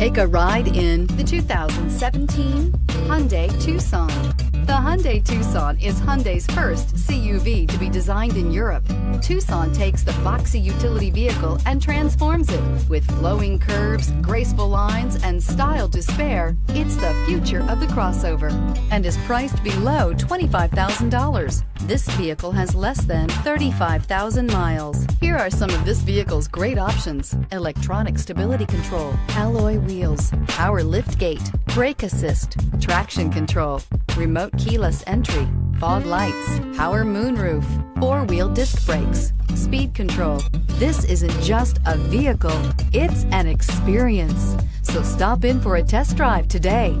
Take a ride in the 2017 Hyundai Tucson. The Hyundai Tucson is Hyundai's first CUV to be designed in Europe. Tucson takes the boxy utility vehicle and transforms it. With flowing curves, graceful lines, and style to spare, it's the future of the crossover and is priced below $25,000. This vehicle has less than 35,000 miles. Here are some of this vehicle's great options. Electronic stability control, alloy wheels, power lift gate, brake assist, traction control, remote keyless entry, fog lights, power moonroof, four-wheel disc brakes, speed control. This isn't just a vehicle, it's an experience. So stop in for a test drive today.